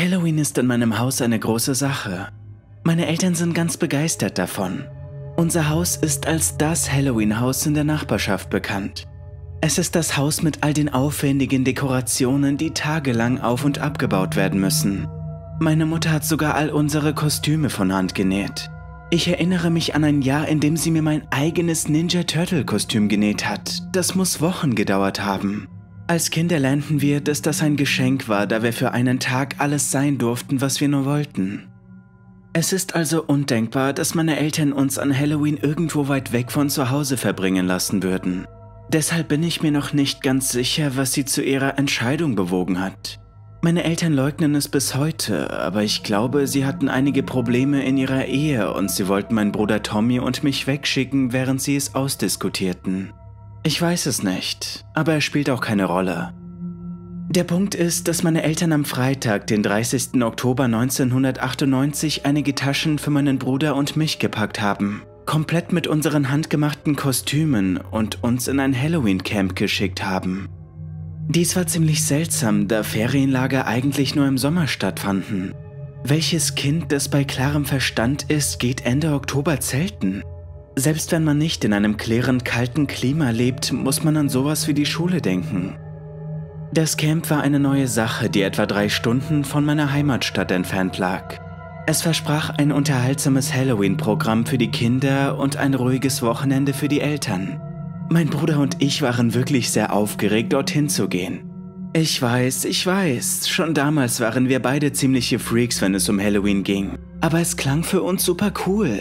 Halloween ist in meinem Haus eine große Sache. Meine Eltern sind ganz begeistert davon. Unser Haus ist als das Halloween-Haus in der Nachbarschaft bekannt. Es ist das Haus mit all den aufwendigen Dekorationen, die tagelang auf und abgebaut werden müssen. Meine Mutter hat sogar all unsere Kostüme von Hand genäht. Ich erinnere mich an ein Jahr, in dem sie mir mein eigenes Ninja Turtle Kostüm genäht hat. Das muss Wochen gedauert haben. Als Kinder lernten wir, dass das ein Geschenk war, da wir für einen Tag alles sein durften, was wir nur wollten. Es ist also undenkbar, dass meine Eltern uns an Halloween irgendwo weit weg von zu Hause verbringen lassen würden. Deshalb bin ich mir noch nicht ganz sicher, was sie zu ihrer Entscheidung bewogen hat. Meine Eltern leugnen es bis heute, aber ich glaube, sie hatten einige Probleme in ihrer Ehe und sie wollten meinen Bruder Tommy und mich wegschicken, während sie es ausdiskutierten. Ich weiß es nicht, aber es spielt auch keine Rolle. Der Punkt ist, dass meine Eltern am Freitag, den 30. Oktober 1998, einige Taschen für meinen Bruder und mich gepackt haben, komplett mit unseren handgemachten Kostümen und uns in ein Halloween-Camp geschickt haben. Dies war ziemlich seltsam, da Ferienlager eigentlich nur im Sommer stattfanden. Welches Kind, das bei klarem Verstand ist, geht Ende Oktober zelten? Selbst wenn man nicht in einem klärend kalten Klima lebt, muss man an sowas wie die Schule denken. Das Camp war eine neue Sache, die etwa drei Stunden von meiner Heimatstadt entfernt lag. Es versprach ein unterhaltsames Halloween-Programm für die Kinder und ein ruhiges Wochenende für die Eltern. Mein Bruder und ich waren wirklich sehr aufgeregt, dorthin zu gehen. Ich weiß, ich weiß, schon damals waren wir beide ziemliche Freaks, wenn es um Halloween ging. Aber es klang für uns super cool.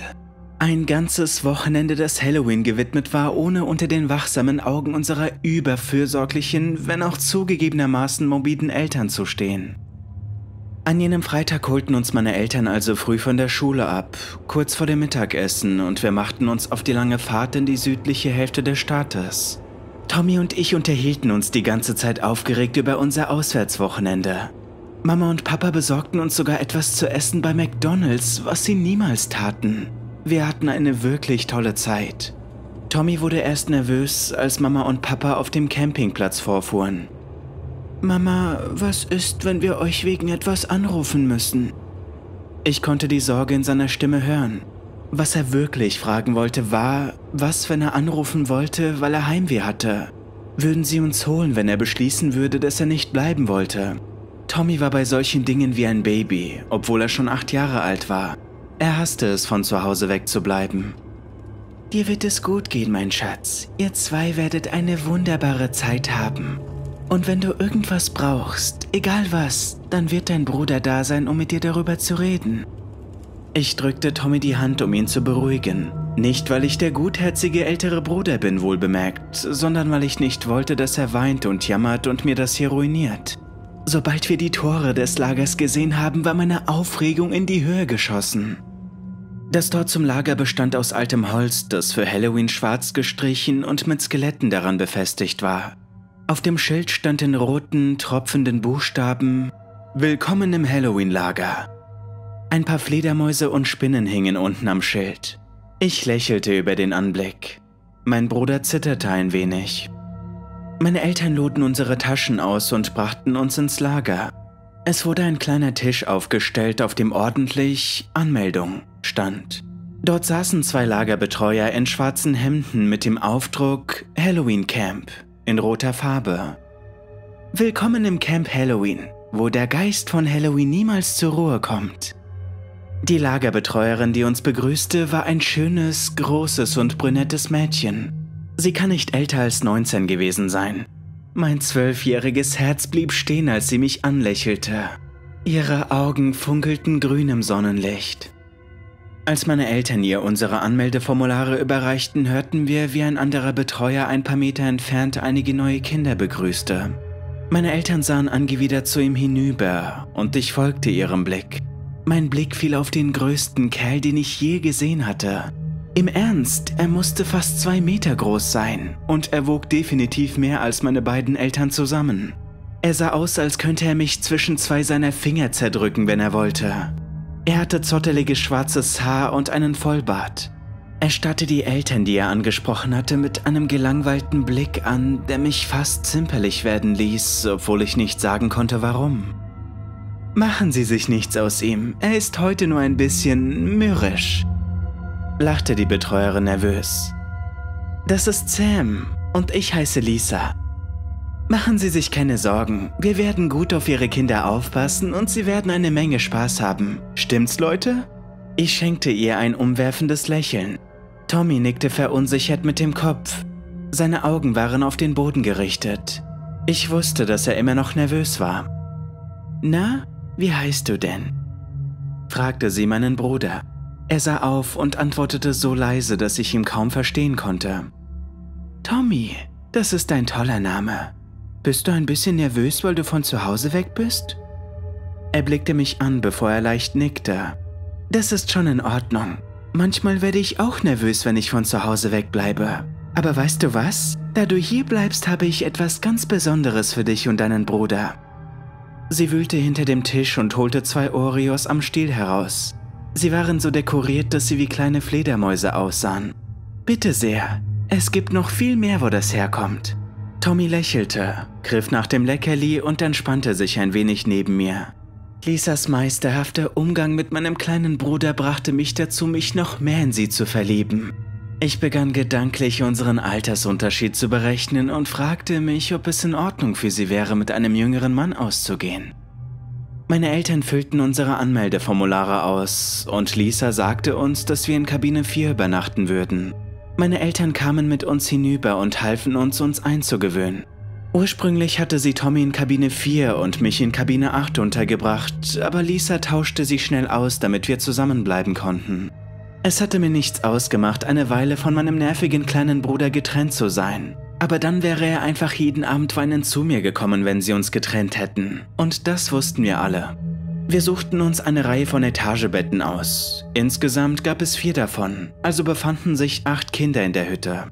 Ein ganzes Wochenende, das Halloween gewidmet war, ohne unter den wachsamen Augen unserer überfürsorglichen, wenn auch zugegebenermaßen morbiden Eltern zu stehen. An jenem Freitag holten uns meine Eltern also früh von der Schule ab, kurz vor dem Mittagessen, und wir machten uns auf die lange Fahrt in die südliche Hälfte des Staates. Tommy und ich unterhielten uns die ganze Zeit aufgeregt über unser Auswärtswochenende. Mama und Papa besorgten uns sogar etwas zu essen bei McDonald's, was sie niemals taten. Wir hatten eine wirklich tolle Zeit. Tommy wurde erst nervös, als Mama und Papa auf dem Campingplatz vorfuhren. Mama, was ist, wenn wir euch wegen etwas anrufen müssen? Ich konnte die Sorge in seiner Stimme hören. Was er wirklich fragen wollte war, was, wenn er anrufen wollte, weil er Heimweh hatte? Würden sie uns holen, wenn er beschließen würde, dass er nicht bleiben wollte? Tommy war bei solchen Dingen wie ein Baby, obwohl er schon acht Jahre alt war. Er hasste es, von zu Hause wegzubleiben. Dir wird es gut gehen, mein Schatz. Ihr zwei werdet eine wunderbare Zeit haben. Und wenn du irgendwas brauchst, egal was, dann wird dein Bruder da sein, um mit dir darüber zu reden. Ich drückte Tommy die Hand, um ihn zu beruhigen. Nicht, weil ich der gutherzige ältere Bruder bin, wohlbemerkt, sondern weil ich nicht wollte, dass er weint und jammert und mir das hier ruiniert. Sobald wir die Tore des Lagers gesehen haben, war meine Aufregung in die Höhe geschossen. Das Tor zum Lager bestand aus altem Holz, das für Halloween schwarz gestrichen und mit Skeletten daran befestigt war. Auf dem Schild stand in roten, tropfenden Buchstaben Willkommen im Halloween-Lager. Ein paar Fledermäuse und Spinnen hingen unten am Schild. Ich lächelte über den Anblick. Mein Bruder zitterte ein wenig. Meine Eltern luden unsere Taschen aus und brachten uns ins Lager. Es wurde ein kleiner Tisch aufgestellt, auf dem ordentlich Anmeldung stand. Dort saßen zwei Lagerbetreuer in schwarzen Hemden mit dem Aufdruck Halloween Camp in roter Farbe. Willkommen im Camp Halloween, wo der Geist von Halloween niemals zur Ruhe kommt. Die Lagerbetreuerin, die uns begrüßte, war ein schönes, großes und brünettes Mädchen. Sie kann nicht älter als 19 gewesen sein. Mein zwölfjähriges Herz blieb stehen, als sie mich anlächelte. Ihre Augen funkelten grün im Sonnenlicht. Als meine Eltern ihr unsere Anmeldeformulare überreichten, hörten wir, wie ein anderer Betreuer ein paar Meter entfernt einige neue Kinder begrüßte. Meine Eltern sahen angewidert zu ihm hinüber und ich folgte ihrem Blick. Mein Blick fiel auf den größten Kerl, den ich je gesehen hatte. Im Ernst, er musste fast zwei Meter groß sein und er wog definitiv mehr als meine beiden Eltern zusammen. Er sah aus, als könnte er mich zwischen zwei seiner Finger zerdrücken, wenn er wollte. Er hatte zotteliges schwarzes Haar und einen Vollbart. Er starrte die Eltern, die er angesprochen hatte, mit einem gelangweilten Blick an, der mich fast zimperlich werden ließ, obwohl ich nicht sagen konnte, warum. Machen Sie sich nichts aus ihm, er ist heute nur ein bisschen mürrisch, lachte die Betreuerin nervös. Das ist Sam und ich heiße Lisa. Machen Sie sich keine Sorgen, wir werden gut auf Ihre Kinder aufpassen und Sie werden eine Menge Spaß haben. Stimmt's, Leute? Ich schenkte ihr ein umwerfendes Lächeln. Tommy nickte verunsichert mit dem Kopf. Seine Augen waren auf den Boden gerichtet. Ich wusste, dass er immer noch nervös war. Na, wie heißt du denn? fragte sie meinen Bruder. Er sah auf und antwortete so leise, dass ich ihn kaum verstehen konnte. Tommy, das ist ein toller Name. Bist du ein bisschen nervös, weil du von zu Hause weg bist? Er blickte mich an, bevor er leicht nickte. Das ist schon in Ordnung. Manchmal werde ich auch nervös, wenn ich von zu Hause wegbleibe. Aber weißt du was? Da du hier bleibst, habe ich etwas ganz Besonderes für dich und deinen Bruder. Sie wühlte hinter dem Tisch und holte zwei Oreos am Stiel heraus. Sie waren so dekoriert, dass sie wie kleine Fledermäuse aussahen. Bitte sehr, es gibt noch viel mehr, wo das herkommt. Tommy lächelte, griff nach dem Leckerli und entspannte sich ein wenig neben mir. Lisas meisterhafter Umgang mit meinem kleinen Bruder brachte mich dazu, mich noch mehr in sie zu verlieben. Ich begann gedanklich unseren Altersunterschied zu berechnen und fragte mich, ob es in Ordnung für sie wäre, mit einem jüngeren Mann auszugehen. Meine Eltern füllten unsere Anmeldeformulare aus und Lisa sagte uns, dass wir in Kabine 4 übernachten würden. Meine Eltern kamen mit uns hinüber und halfen uns, uns einzugewöhnen. Ursprünglich hatte sie Tommy in Kabine 4 und mich in Kabine 8 untergebracht, aber Lisa tauschte sie schnell aus, damit wir zusammenbleiben konnten. Es hatte mir nichts ausgemacht, eine Weile von meinem nervigen kleinen Bruder getrennt zu sein. Aber dann wäre er einfach jeden Abend weinend zu mir gekommen, wenn sie uns getrennt hätten. Und das wussten wir alle. Wir suchten uns eine Reihe von Etagebetten aus. Insgesamt gab es vier davon, also befanden sich acht Kinder in der Hütte.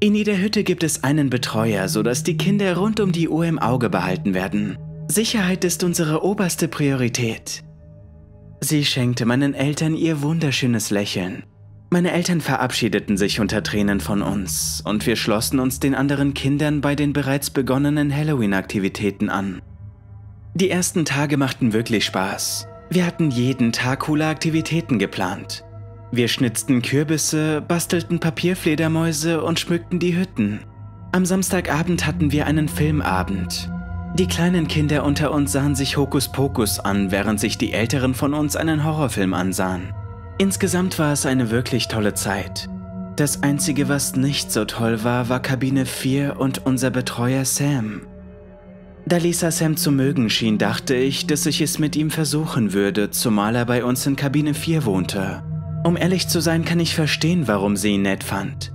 In jeder Hütte gibt es einen Betreuer, sodass die Kinder rund um die Uhr im Auge behalten werden. Sicherheit ist unsere oberste Priorität. Sie schenkte meinen Eltern ihr wunderschönes Lächeln. Meine Eltern verabschiedeten sich unter Tränen von uns und wir schlossen uns den anderen Kindern bei den bereits begonnenen Halloween-Aktivitäten an. Die ersten Tage machten wirklich Spaß. Wir hatten jeden Tag coole Aktivitäten geplant. Wir schnitzten Kürbisse, bastelten Papierfledermäuse und schmückten die Hütten. Am Samstagabend hatten wir einen Filmabend. Die kleinen Kinder unter uns sahen sich Hokuspokus an, während sich die Älteren von uns einen Horrorfilm ansahen. Insgesamt war es eine wirklich tolle Zeit. Das Einzige, was nicht so toll war, war Kabine 4 und unser Betreuer Sam. Da Lisa Sam zu mögen schien, dachte ich, dass ich es mit ihm versuchen würde, zumal er bei uns in Kabine 4 wohnte. Um ehrlich zu sein, kann ich verstehen, warum sie ihn nett fand.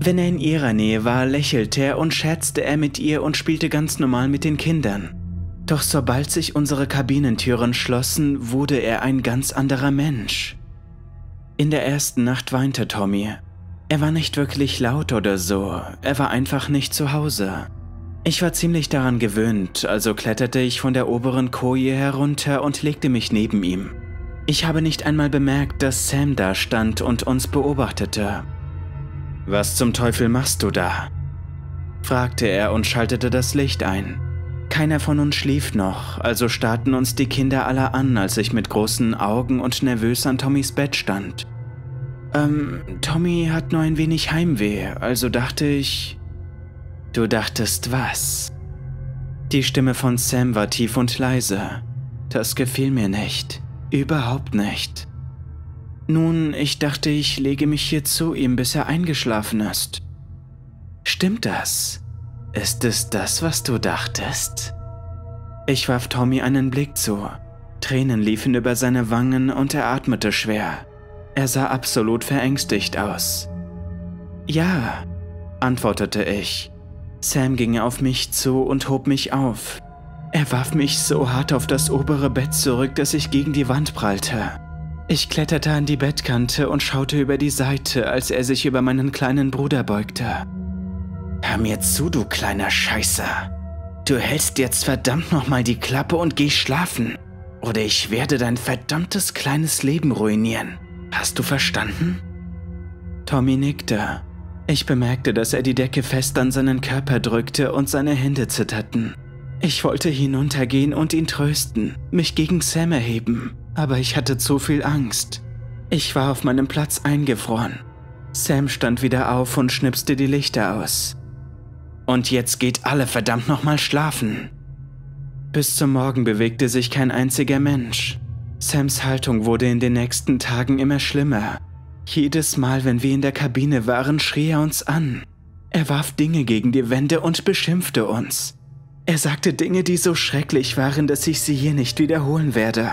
Wenn er in ihrer Nähe war, lächelte er und scherzte er mit ihr und spielte ganz normal mit den Kindern. Doch sobald sich unsere Kabinentüren schlossen, wurde er ein ganz anderer Mensch. In der ersten Nacht weinte Tommy. Er war nicht wirklich laut oder so, er war einfach nicht zu Hause. Ich war ziemlich daran gewöhnt, also kletterte ich von der oberen Koje herunter und legte mich neben ihm. Ich habe nicht einmal bemerkt, dass Sam da stand und uns beobachtete. Was zum Teufel machst du da? fragte er und schaltete das Licht ein. Keiner von uns schlief noch, also starrten uns die Kinder alle an, als ich mit großen Augen und nervös an Tommys Bett stand. Ähm, Tommy hat nur ein wenig Heimweh, also dachte ich, Du dachtest was? Die Stimme von Sam war tief und leise. Das gefiel mir nicht. Überhaupt nicht. Nun, ich dachte, ich lege mich hier zu ihm, bis er eingeschlafen ist. Stimmt das? Ist es das, was du dachtest? Ich warf Tommy einen Blick zu. Tränen liefen über seine Wangen und er atmete schwer. Er sah absolut verängstigt aus. Ja, antwortete ich. Sam ging auf mich zu und hob mich auf. Er warf mich so hart auf das obere Bett zurück, dass ich gegen die Wand prallte. Ich kletterte an die Bettkante und schaute über die Seite, als er sich über meinen kleinen Bruder beugte. Hör mir zu, du kleiner Scheißer. Du hältst jetzt verdammt nochmal die Klappe und geh schlafen. Oder ich werde dein verdammtes kleines Leben ruinieren. Hast du verstanden? Tommy nickte. Ich bemerkte, dass er die Decke fest an seinen Körper drückte und seine Hände zitterten. Ich wollte hinuntergehen und ihn trösten, mich gegen Sam erheben, aber ich hatte zu viel Angst. Ich war auf meinem Platz eingefroren. Sam stand wieder auf und schnipste die Lichter aus. Und jetzt geht alle verdammt nochmal schlafen. Bis zum Morgen bewegte sich kein einziger Mensch. Sams Haltung wurde in den nächsten Tagen immer schlimmer. Jedes Mal, wenn wir in der Kabine waren, schrie er uns an. Er warf Dinge gegen die Wände und beschimpfte uns. Er sagte Dinge, die so schrecklich waren, dass ich sie hier nicht wiederholen werde.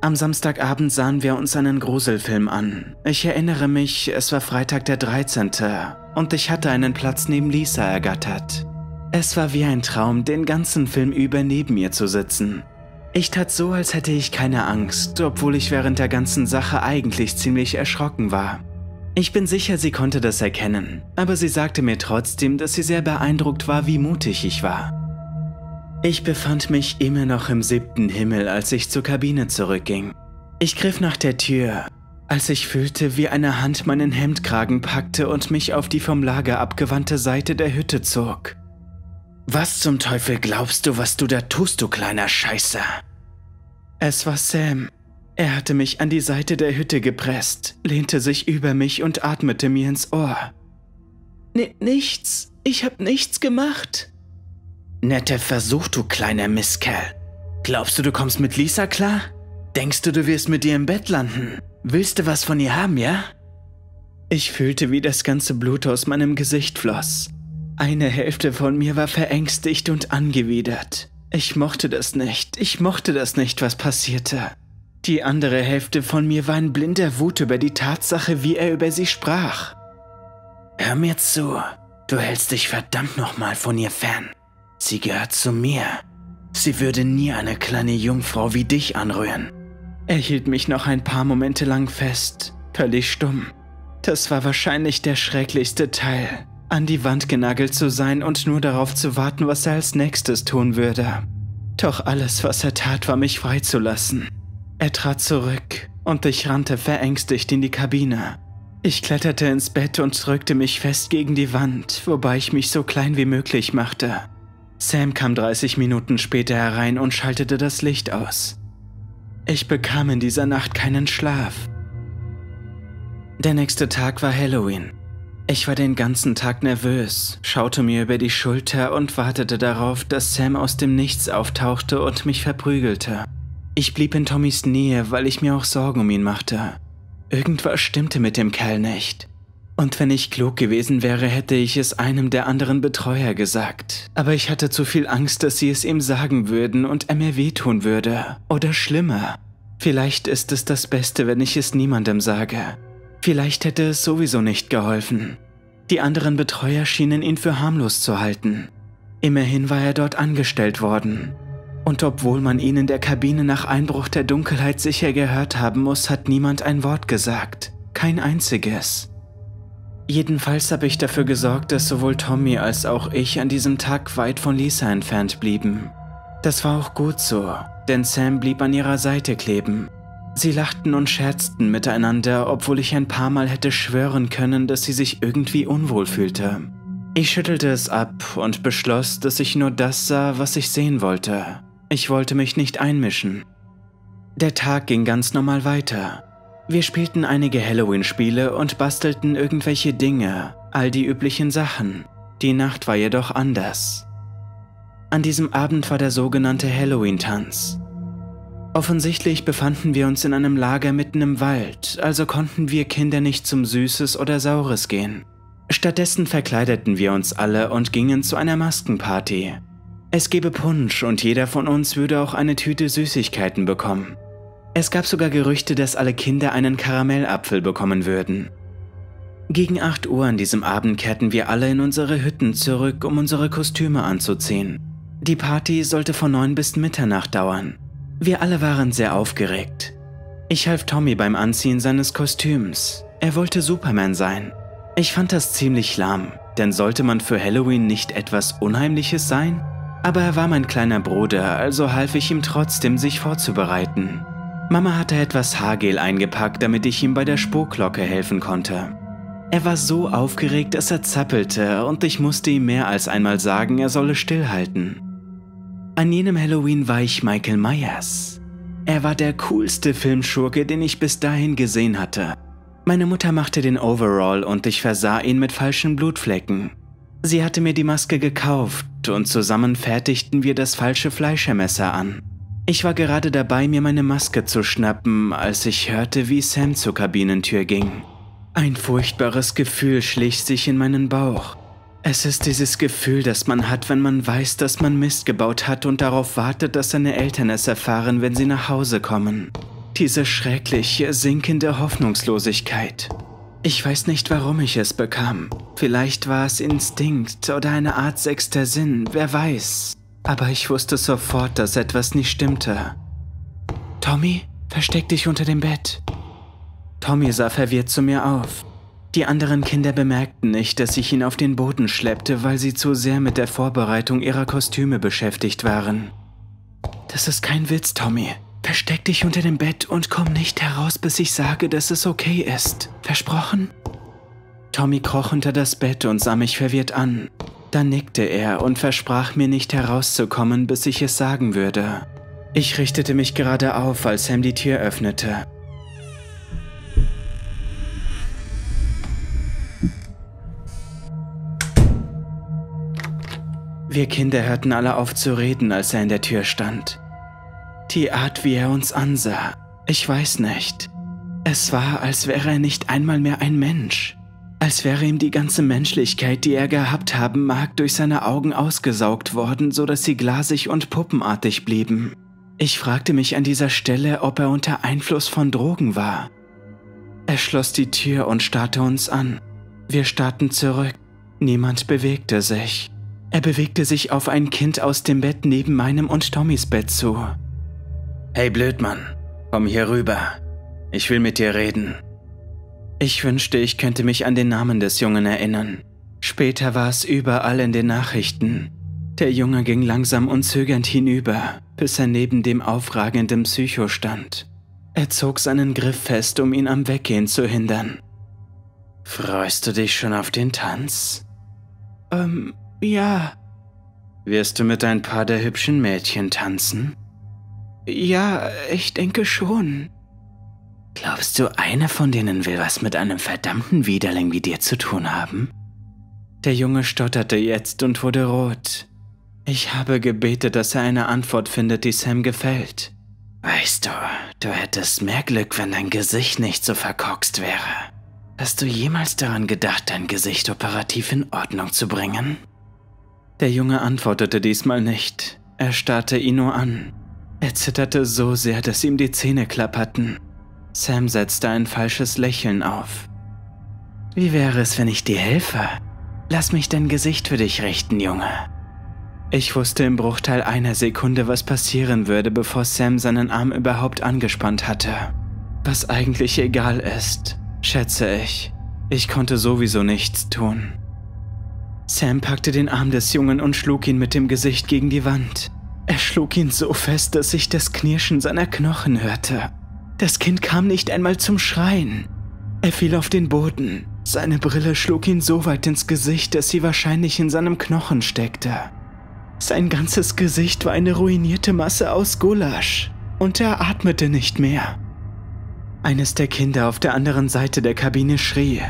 Am Samstagabend sahen wir uns einen Gruselfilm an. Ich erinnere mich, es war Freitag der 13. und ich hatte einen Platz neben Lisa ergattert. Es war wie ein Traum, den ganzen Film über neben ihr zu sitzen. Ich tat so, als hätte ich keine Angst, obwohl ich während der ganzen Sache eigentlich ziemlich erschrocken war. Ich bin sicher, sie konnte das erkennen, aber sie sagte mir trotzdem, dass sie sehr beeindruckt war, wie mutig ich war. Ich befand mich immer noch im siebten Himmel, als ich zur Kabine zurückging. Ich griff nach der Tür, als ich fühlte, wie eine Hand meinen Hemdkragen packte und mich auf die vom Lager abgewandte Seite der Hütte zog. Was zum Teufel glaubst du, was du da tust, du kleiner Scheißer? Es war Sam. Er hatte mich an die Seite der Hütte gepresst, lehnte sich über mich und atmete mir ins Ohr. N nichts, ich hab nichts gemacht. Netter Versuch, du kleiner Mistkerl. Glaubst du, du kommst mit Lisa klar? Denkst du, du wirst mit ihr im Bett landen? Willst du was von ihr haben, ja? Ich fühlte, wie das ganze Blut aus meinem Gesicht floss. Eine Hälfte von mir war verängstigt und angewidert. Ich mochte das nicht, ich mochte das nicht, was passierte. Die andere Hälfte von mir war in blinder Wut über die Tatsache, wie er über sie sprach. Hör mir zu, du hältst dich verdammt nochmal von ihr fern. Sie gehört zu mir. Sie würde nie eine kleine Jungfrau wie dich anrühren. Er hielt mich noch ein paar Momente lang fest, völlig stumm. Das war wahrscheinlich der schrecklichste Teil, an die Wand genagelt zu sein und nur darauf zu warten, was er als nächstes tun würde. Doch alles, was er tat, war mich freizulassen. Er trat zurück und ich rannte verängstigt in die Kabine. Ich kletterte ins Bett und drückte mich fest gegen die Wand, wobei ich mich so klein wie möglich machte. Sam kam 30 Minuten später herein und schaltete das Licht aus. Ich bekam in dieser Nacht keinen Schlaf. Der nächste Tag war Halloween. Ich war den ganzen Tag nervös, schaute mir über die Schulter und wartete darauf, dass Sam aus dem Nichts auftauchte und mich verprügelte. Ich blieb in Tommys Nähe, weil ich mir auch Sorgen um ihn machte. Irgendwas stimmte mit dem Kerl nicht. Und wenn ich klug gewesen wäre, hätte ich es einem der anderen Betreuer gesagt. Aber ich hatte zu viel Angst, dass sie es ihm sagen würden und er mir wehtun würde. Oder schlimmer. Vielleicht ist es das Beste, wenn ich es niemandem sage. Vielleicht hätte es sowieso nicht geholfen. Die anderen Betreuer schienen ihn für harmlos zu halten. Immerhin war er dort angestellt worden. Und obwohl man ihn in der Kabine nach Einbruch der Dunkelheit sicher gehört haben muss, hat niemand ein Wort gesagt. Kein einziges. Jedenfalls habe ich dafür gesorgt, dass sowohl Tommy als auch ich an diesem Tag weit von Lisa entfernt blieben. Das war auch gut so, denn Sam blieb an ihrer Seite kleben. Sie lachten und scherzten miteinander, obwohl ich ein paar Mal hätte schwören können, dass sie sich irgendwie unwohl fühlte. Ich schüttelte es ab und beschloss, dass ich nur das sah, was ich sehen wollte. Ich wollte mich nicht einmischen. Der Tag ging ganz normal weiter. Wir spielten einige Halloween-Spiele und bastelten irgendwelche Dinge, all die üblichen Sachen. Die Nacht war jedoch anders. An diesem Abend war der sogenannte Halloween-Tanz. Offensichtlich befanden wir uns in einem Lager mitten im Wald, also konnten wir Kinder nicht zum Süßes oder Saures gehen. Stattdessen verkleideten wir uns alle und gingen zu einer Maskenparty. Es gäbe Punsch und jeder von uns würde auch eine Tüte Süßigkeiten bekommen. Es gab sogar Gerüchte, dass alle Kinder einen Karamellapfel bekommen würden. Gegen 8 Uhr an diesem Abend kehrten wir alle in unsere Hütten zurück, um unsere Kostüme anzuziehen. Die Party sollte von 9 bis Mitternacht dauern. Wir alle waren sehr aufgeregt. Ich half Tommy beim Anziehen seines Kostüms. Er wollte Superman sein. Ich fand das ziemlich lahm, denn sollte man für Halloween nicht etwas Unheimliches sein? Aber er war mein kleiner Bruder, also half ich ihm trotzdem, sich vorzubereiten. Mama hatte etwas Haargel eingepackt, damit ich ihm bei der Spurglocke helfen konnte. Er war so aufgeregt, dass er zappelte und ich musste ihm mehr als einmal sagen, er solle stillhalten. An jenem Halloween war ich Michael Myers. Er war der coolste Filmschurke, den ich bis dahin gesehen hatte. Meine Mutter machte den Overall und ich versah ihn mit falschen Blutflecken. Sie hatte mir die Maske gekauft und zusammen fertigten wir das falsche Fleischermesser an. Ich war gerade dabei, mir meine Maske zu schnappen, als ich hörte, wie Sam zur Kabinentür ging. Ein furchtbares Gefühl schlich sich in meinen Bauch. Es ist dieses Gefühl, das man hat, wenn man weiß, dass man Mist gebaut hat und darauf wartet, dass seine Eltern es erfahren, wenn sie nach Hause kommen. Diese schreckliche, sinkende Hoffnungslosigkeit. Ich weiß nicht, warum ich es bekam. Vielleicht war es Instinkt oder eine Art sechster Sinn, wer weiß. Aber ich wusste sofort, dass etwas nicht stimmte. Tommy, versteck dich unter dem Bett. Tommy sah verwirrt zu mir auf. Die anderen Kinder bemerkten nicht, dass ich ihn auf den Boden schleppte, weil sie zu sehr mit der Vorbereitung ihrer Kostüme beschäftigt waren. Das ist kein Witz, Tommy. Versteck dich unter dem Bett und komm nicht heraus, bis ich sage, dass es okay ist. Versprochen? Tommy kroch unter das Bett und sah mich verwirrt an. Dann nickte er und versprach mir nicht herauszukommen, bis ich es sagen würde. Ich richtete mich gerade auf, als Sam die Tür öffnete. Wir Kinder hörten alle auf zu reden, als er in der Tür stand. Die Art, wie er uns ansah, ich weiß nicht. Es war, als wäre er nicht einmal mehr ein Mensch. Als wäre ihm die ganze Menschlichkeit, die er gehabt haben mag, durch seine Augen ausgesaugt worden, so dass sie glasig und puppenartig blieben. Ich fragte mich an dieser Stelle, ob er unter Einfluss von Drogen war. Er schloss die Tür und starrte uns an. Wir starrten zurück. Niemand bewegte sich. Er bewegte sich auf ein Kind aus dem Bett neben meinem und Tommys Bett zu. Hey Blödmann, komm hier rüber. Ich will mit dir reden. Ich wünschte, ich könnte mich an den Namen des Jungen erinnern. Später war es überall in den Nachrichten. Der Junge ging langsam und zögernd hinüber, bis er neben dem aufragenden Psycho stand. Er zog seinen Griff fest, um ihn am Weggehen zu hindern. Freust du dich schon auf den Tanz? Ähm, ja. Wirst du mit ein paar der hübschen Mädchen tanzen? Ja, ich denke schon. Glaubst du, eine von denen will was mit einem verdammten Widerling wie dir zu tun haben? Der Junge stotterte jetzt und wurde rot. Ich habe gebetet, dass er eine Antwort findet, die Sam gefällt. Weißt du, du hättest mehr Glück, wenn dein Gesicht nicht so verkorkst wäre. Hast du jemals daran gedacht, dein Gesicht operativ in Ordnung zu bringen? Der Junge antwortete diesmal nicht. Er starrte ihn nur an. Er zitterte so sehr, dass ihm die Zähne klapperten. Sam setzte ein falsches Lächeln auf. Wie wäre es, wenn ich dir helfe? Lass mich dein Gesicht für dich richten, Junge. Ich wusste im Bruchteil einer Sekunde, was passieren würde, bevor Sam seinen Arm überhaupt angespannt hatte. Was eigentlich egal ist, schätze ich. Ich konnte sowieso nichts tun. Sam packte den Arm des Jungen und schlug ihn mit dem Gesicht gegen die Wand. Er schlug ihn so fest, dass ich das Knirschen seiner Knochen hörte. Das Kind kam nicht einmal zum Schreien. Er fiel auf den Boden. Seine Brille schlug ihn so weit ins Gesicht, dass sie wahrscheinlich in seinem Knochen steckte. Sein ganzes Gesicht war eine ruinierte Masse aus Gulasch und er atmete nicht mehr. Eines der Kinder auf der anderen Seite der Kabine schrie.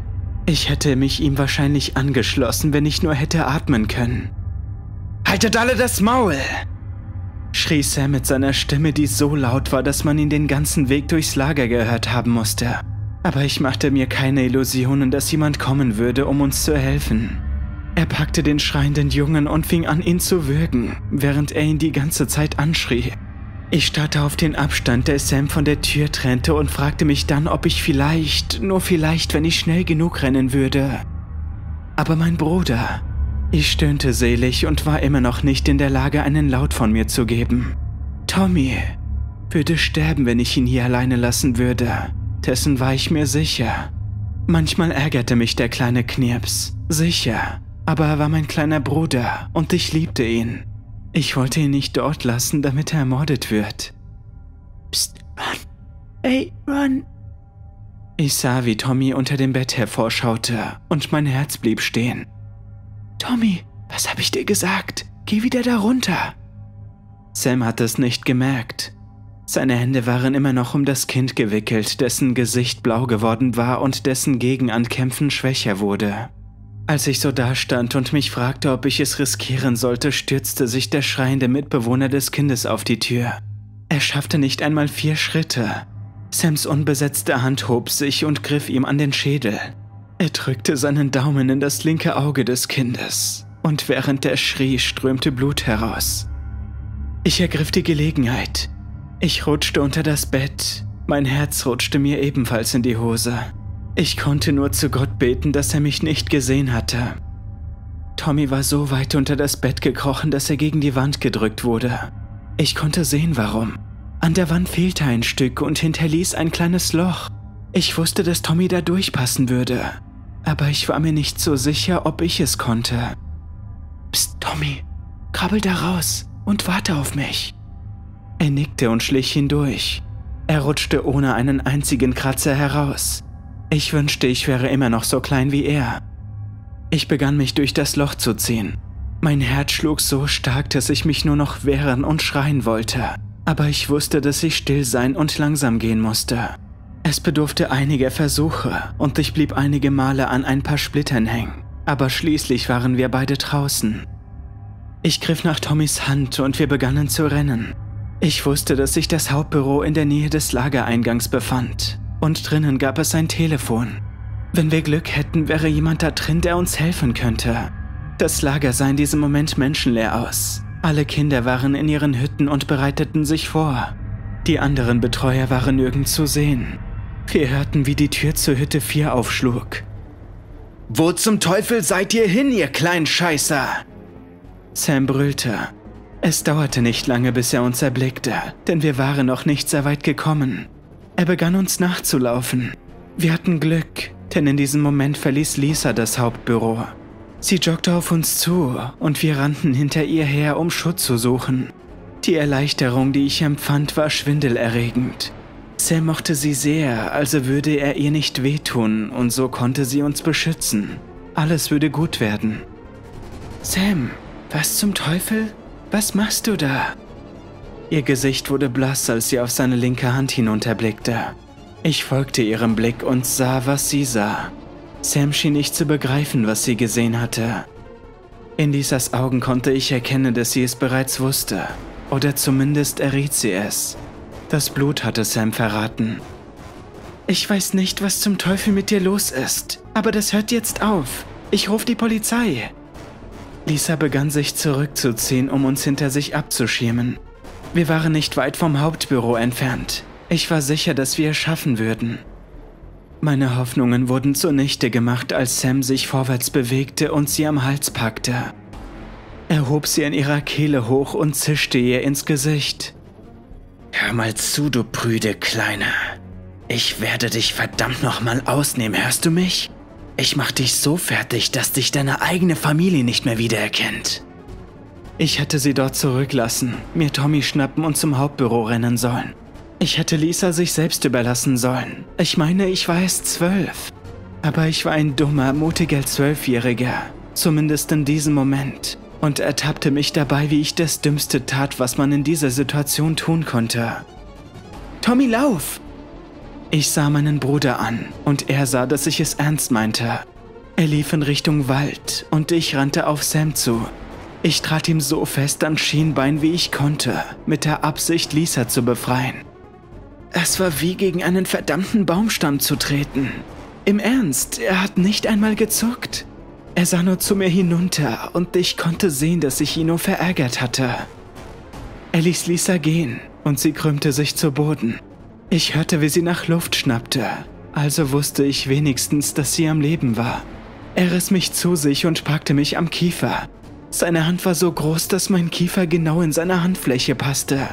Ich hätte mich ihm wahrscheinlich angeschlossen, wenn ich nur hätte atmen können. Haltet alle das Maul! schrie Sam mit seiner Stimme, die so laut war, dass man ihn den ganzen Weg durchs Lager gehört haben musste. Aber ich machte mir keine Illusionen, dass jemand kommen würde, um uns zu helfen. Er packte den schreienden Jungen und fing an, ihn zu würgen, während er ihn die ganze Zeit anschrie. Ich starrte auf den Abstand, der Sam von der Tür trennte und fragte mich dann, ob ich vielleicht, nur vielleicht, wenn ich schnell genug rennen würde. Aber mein Bruder, ich stöhnte selig und war immer noch nicht in der Lage, einen Laut von mir zu geben. Tommy würde sterben, wenn ich ihn hier alleine lassen würde. Dessen war ich mir sicher. Manchmal ärgerte mich der kleine Knirps. Sicher. Aber er war mein kleiner Bruder und ich liebte ihn. Ich wollte ihn nicht dort lassen, damit er ermordet wird. Psst, Run. Ey, Run. Ich sah, wie Tommy unter dem Bett hervorschaute und mein Herz blieb stehen. Tommy, was habe ich dir gesagt? Geh wieder da runter. Sam hat es nicht gemerkt. Seine Hände waren immer noch um das Kind gewickelt, dessen Gesicht blau geworden war und dessen Gegenankämpfen schwächer wurde. Als ich so dastand und mich fragte, ob ich es riskieren sollte, stürzte sich der schreiende Mitbewohner des Kindes auf die Tür. Er schaffte nicht einmal vier Schritte. Sams unbesetzte Hand hob sich und griff ihm an den Schädel. Er drückte seinen Daumen in das linke Auge des Kindes, und während er schrie, strömte Blut heraus. Ich ergriff die Gelegenheit. Ich rutschte unter das Bett. Mein Herz rutschte mir ebenfalls in die Hose. Ich konnte nur zu Gott beten, dass er mich nicht gesehen hatte. Tommy war so weit unter das Bett gekrochen, dass er gegen die Wand gedrückt wurde. Ich konnte sehen, warum. An der Wand fehlte ein Stück und hinterließ ein kleines Loch. Ich wusste, dass Tommy da durchpassen würde, aber ich war mir nicht so sicher, ob ich es konnte. Psst, Tommy, krabbel da raus und warte auf mich. Er nickte und schlich hindurch. Er rutschte ohne einen einzigen Kratzer heraus. Ich wünschte, ich wäre immer noch so klein wie er. Ich begann mich durch das Loch zu ziehen. Mein Herz schlug so stark, dass ich mich nur noch wehren und schreien wollte. Aber ich wusste, dass ich still sein und langsam gehen musste. Es bedurfte einiger Versuche und ich blieb einige Male an ein paar Splittern hängen. Aber schließlich waren wir beide draußen. Ich griff nach Tommys Hand und wir begannen zu rennen. Ich wusste, dass sich das Hauptbüro in der Nähe des Lagereingangs befand. Und drinnen gab es ein Telefon. Wenn wir Glück hätten, wäre jemand da drin, der uns helfen könnte. Das Lager sah in diesem Moment menschenleer aus. Alle Kinder waren in ihren Hütten und bereiteten sich vor. Die anderen Betreuer waren nirgends zu sehen. Wir hörten, wie die Tür zur Hütte 4 aufschlug. Wo zum Teufel seid ihr hin, ihr kleinen Scheißer? Sam brüllte. Es dauerte nicht lange, bis er uns erblickte, denn wir waren noch nicht sehr weit gekommen. Er begann uns nachzulaufen. Wir hatten Glück, denn in diesem Moment verließ Lisa das Hauptbüro. Sie joggte auf uns zu und wir rannten hinter ihr her, um Schutz zu suchen. Die Erleichterung, die ich empfand, war schwindelerregend. Sam mochte sie sehr, also würde er ihr nicht wehtun und so konnte sie uns beschützen. Alles würde gut werden. Sam, was zum Teufel? Was machst du da? Ihr Gesicht wurde blass, als sie auf seine linke Hand hinunterblickte. Ich folgte ihrem Blick und sah, was sie sah. Sam schien nicht zu begreifen, was sie gesehen hatte. In Lisas Augen konnte ich erkennen, dass sie es bereits wusste. Oder zumindest erriet sie es. Das Blut hatte Sam verraten. Ich weiß nicht, was zum Teufel mit dir los ist, aber das hört jetzt auf. Ich rufe die Polizei. Lisa begann sich zurückzuziehen, um uns hinter sich abzuschirmen. Wir waren nicht weit vom Hauptbüro entfernt. Ich war sicher, dass wir es schaffen würden. Meine Hoffnungen wurden zunichte gemacht, als Sam sich vorwärts bewegte und sie am Hals packte. Er hob sie an ihrer Kehle hoch und zischte ihr ins Gesicht. Hör mal zu, du prüde Kleine. Ich werde dich verdammt nochmal ausnehmen, hörst du mich? Ich mach dich so fertig, dass dich deine eigene Familie nicht mehr wiedererkennt. Ich hätte sie dort zurücklassen, mir Tommy schnappen und zum Hauptbüro rennen sollen. Ich hätte Lisa sich selbst überlassen sollen. Ich meine, ich war erst zwölf. Aber ich war ein dummer, mutiger Zwölfjähriger. Zumindest in diesem Moment. Und ertappte mich dabei, wie ich das Dümmste tat, was man in dieser Situation tun konnte. Tommy, lauf! Ich sah meinen Bruder an und er sah, dass ich es ernst meinte. Er lief in Richtung Wald und ich rannte auf Sam zu. Ich trat ihm so fest am Schienbein, wie ich konnte, mit der Absicht, Lisa zu befreien. Es war wie gegen einen verdammten Baumstamm zu treten. Im Ernst, er hat nicht einmal gezuckt. Er sah nur zu mir hinunter und ich konnte sehen, dass ich ihn nur verärgert hatte. Er ließ Lisa gehen und sie krümmte sich zu Boden. Ich hörte, wie sie nach Luft schnappte, also wusste ich wenigstens, dass sie am Leben war. Er riss mich zu sich und packte mich am Kiefer. Seine Hand war so groß, dass mein Kiefer genau in seine Handfläche passte.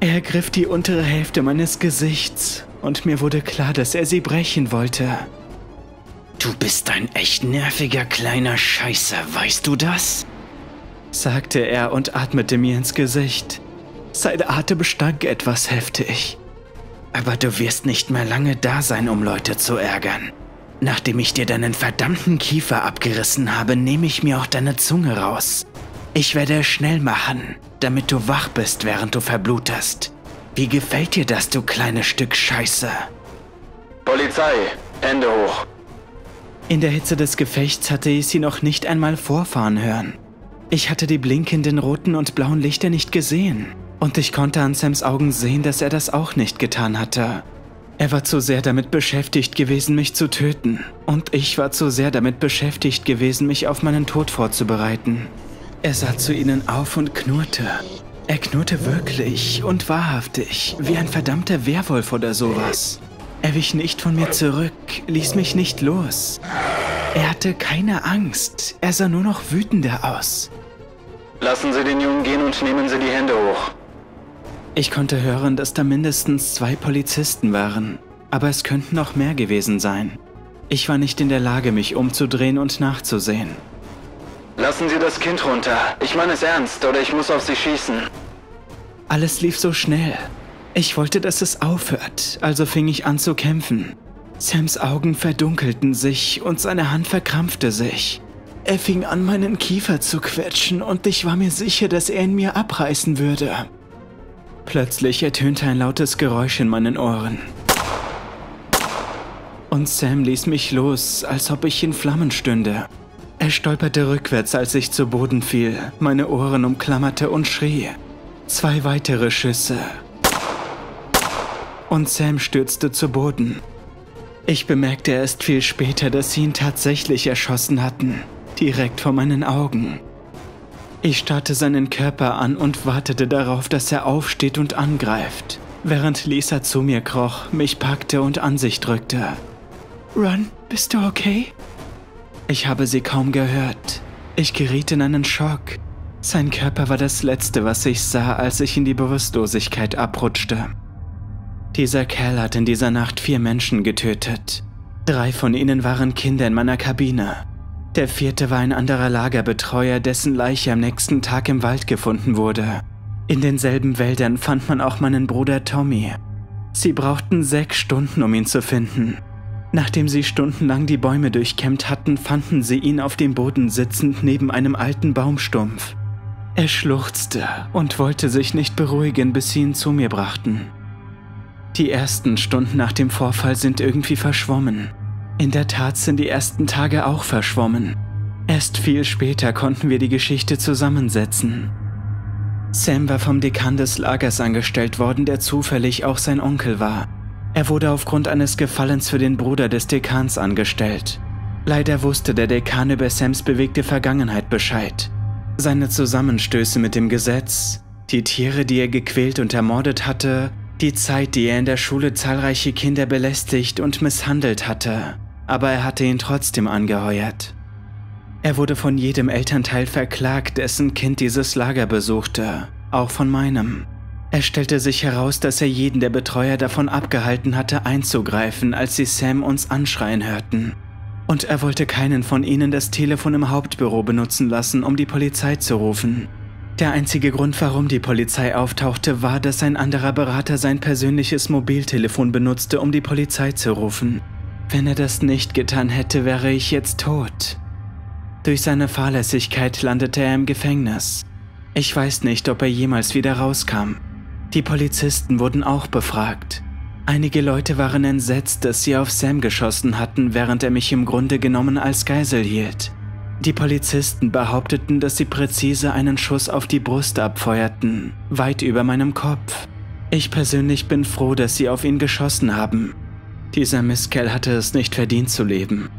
Er griff die untere Hälfte meines Gesichts und mir wurde klar, dass er sie brechen wollte. Du bist ein echt nerviger kleiner Scheißer, weißt du das? sagte er und atmete mir ins Gesicht. Sein Atem stank etwas heftig. Aber du wirst nicht mehr lange da sein, um Leute zu ärgern. Nachdem ich dir deinen verdammten Kiefer abgerissen habe, nehme ich mir auch deine Zunge raus. Ich werde es schnell machen, damit du wach bist, während du verblutest. Wie gefällt dir das, du kleines Stück Scheiße? Polizei, Hände hoch. In der Hitze des Gefechts hatte ich sie noch nicht einmal vorfahren hören. Ich hatte die blinkenden roten und blauen Lichter nicht gesehen. Und ich konnte an Sams Augen sehen, dass er das auch nicht getan hatte. Er war zu sehr damit beschäftigt gewesen, mich zu töten. Und ich war zu sehr damit beschäftigt gewesen, mich auf meinen Tod vorzubereiten. Er sah zu ihnen auf und knurrte. Er knurrte wirklich und wahrhaftig, wie ein verdammter Werwolf oder sowas. Er wich nicht von mir zurück, ließ mich nicht los. Er hatte keine Angst, er sah nur noch wütender aus. Lassen Sie den Jungen gehen und nehmen Sie die Hände hoch. Ich konnte hören, dass da mindestens zwei Polizisten waren, aber es könnten noch mehr gewesen sein. Ich war nicht in der Lage, mich umzudrehen und nachzusehen. Lassen Sie das Kind runter. Ich meine es ernst, oder ich muss auf Sie schießen. Alles lief so schnell. Ich wollte, dass es aufhört, also fing ich an zu kämpfen. Sams Augen verdunkelten sich und seine Hand verkrampfte sich. Er fing an, meinen Kiefer zu quetschen und ich war mir sicher, dass er ihn mir abreißen würde. Plötzlich ertönte ein lautes Geräusch in meinen Ohren. Und Sam ließ mich los, als ob ich in Flammen stünde. Er stolperte rückwärts, als ich zu Boden fiel, meine Ohren umklammerte und schrie. Zwei weitere Schüsse und Sam stürzte zu Boden. Ich bemerkte erst viel später, dass sie ihn tatsächlich erschossen hatten, direkt vor meinen Augen. Ich starrte seinen Körper an und wartete darauf, dass er aufsteht und angreift, während Lisa zu mir kroch, mich packte und an sich drückte. Run, bist du okay? Ich habe sie kaum gehört. Ich geriet in einen Schock. Sein Körper war das Letzte, was ich sah, als ich in die Bewusstlosigkeit abrutschte. Dieser Kerl hat in dieser Nacht vier Menschen getötet. Drei von ihnen waren Kinder in meiner Kabine. Der vierte war ein anderer Lagerbetreuer, dessen Leiche am nächsten Tag im Wald gefunden wurde. In denselben Wäldern fand man auch meinen Bruder Tommy. Sie brauchten sechs Stunden, um ihn zu finden. Nachdem sie stundenlang die Bäume durchkämmt hatten, fanden sie ihn auf dem Boden sitzend neben einem alten Baumstumpf. Er schluchzte und wollte sich nicht beruhigen, bis sie ihn zu mir brachten. Die ersten Stunden nach dem Vorfall sind irgendwie verschwommen. In der Tat sind die ersten Tage auch verschwommen. Erst viel später konnten wir die Geschichte zusammensetzen. Sam war vom Dekan des Lagers angestellt worden, der zufällig auch sein Onkel war. Er wurde aufgrund eines Gefallens für den Bruder des Dekans angestellt. Leider wusste der Dekan über Sams bewegte Vergangenheit Bescheid. Seine Zusammenstöße mit dem Gesetz, die Tiere, die er gequält und ermordet hatte die Zeit, die er in der Schule zahlreiche Kinder belästigt und misshandelt hatte, aber er hatte ihn trotzdem angeheuert. Er wurde von jedem Elternteil verklagt, dessen Kind dieses Lager besuchte, auch von meinem. Es stellte sich heraus, dass er jeden der Betreuer davon abgehalten hatte, einzugreifen, als sie Sam uns anschreien hörten. Und er wollte keinen von ihnen das Telefon im Hauptbüro benutzen lassen, um die Polizei zu rufen. Der einzige Grund, warum die Polizei auftauchte, war, dass ein anderer Berater sein persönliches Mobiltelefon benutzte, um die Polizei zu rufen. Wenn er das nicht getan hätte, wäre ich jetzt tot. Durch seine Fahrlässigkeit landete er im Gefängnis. Ich weiß nicht, ob er jemals wieder rauskam. Die Polizisten wurden auch befragt. Einige Leute waren entsetzt, dass sie auf Sam geschossen hatten, während er mich im Grunde genommen als Geisel hielt. Die Polizisten behaupteten, dass sie präzise einen Schuss auf die Brust abfeuerten, weit über meinem Kopf. Ich persönlich bin froh, dass sie auf ihn geschossen haben. Dieser Mistkerl hatte es nicht verdient zu leben.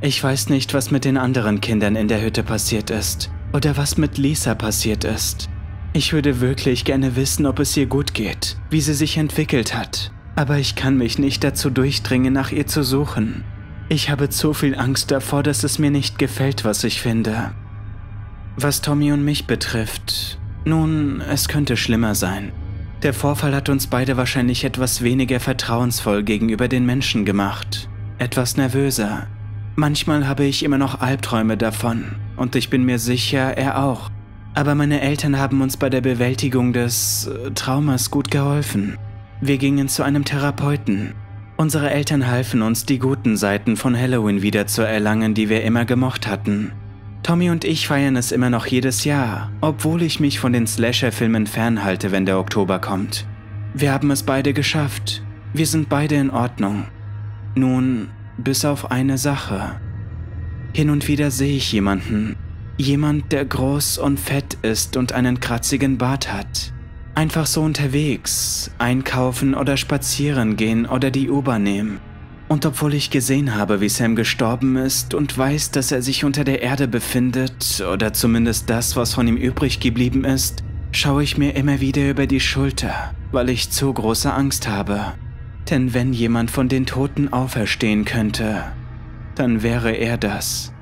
Ich weiß nicht, was mit den anderen Kindern in der Hütte passiert ist oder was mit Lisa passiert ist. Ich würde wirklich gerne wissen, ob es ihr gut geht, wie sie sich entwickelt hat, aber ich kann mich nicht dazu durchdringen, nach ihr zu suchen. Ich habe zu viel Angst davor, dass es mir nicht gefällt, was ich finde. Was Tommy und mich betrifft, nun, es könnte schlimmer sein. Der Vorfall hat uns beide wahrscheinlich etwas weniger vertrauensvoll gegenüber den Menschen gemacht, etwas nervöser. Manchmal habe ich immer noch Albträume davon und ich bin mir sicher, er auch. Aber meine Eltern haben uns bei der Bewältigung des äh, Traumas gut geholfen. Wir gingen zu einem Therapeuten Unsere Eltern halfen uns, die guten Seiten von Halloween wieder zu erlangen, die wir immer gemocht hatten. Tommy und ich feiern es immer noch jedes Jahr, obwohl ich mich von den Slasher-Filmen fernhalte, wenn der Oktober kommt. Wir haben es beide geschafft. Wir sind beide in Ordnung. Nun, bis auf eine Sache. Hin und wieder sehe ich jemanden. Jemand, der groß und fett ist und einen kratzigen Bart hat. Einfach so unterwegs, einkaufen oder spazieren gehen oder die U-Bahn nehmen. Und obwohl ich gesehen habe, wie Sam gestorben ist und weiß, dass er sich unter der Erde befindet, oder zumindest das, was von ihm übrig geblieben ist, schaue ich mir immer wieder über die Schulter, weil ich zu große Angst habe. Denn wenn jemand von den Toten auferstehen könnte, dann wäre er das.